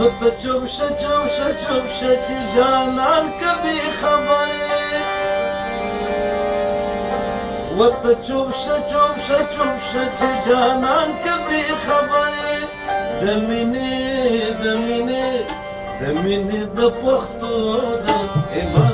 نو ته چوپ شه چوپ شه چوپ شه چې جانان کبي خبرې و ته چوپ شه چوپ شه چوپ شه چې جانان کبي خبرې د مینې د مینې د مینې د پښتو د عبادت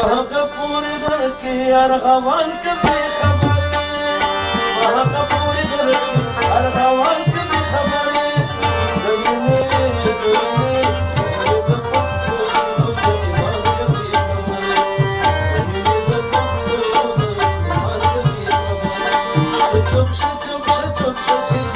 पूरी घरी अरबर पूरी छुट छो छोकिर छु छो छोकिर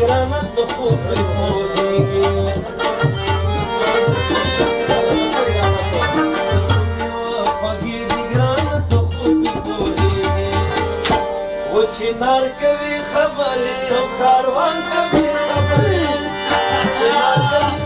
ګرانه ته خو پرېښودېږي چنار کوي خبرې او کاروان کوي خبرې چنار کوي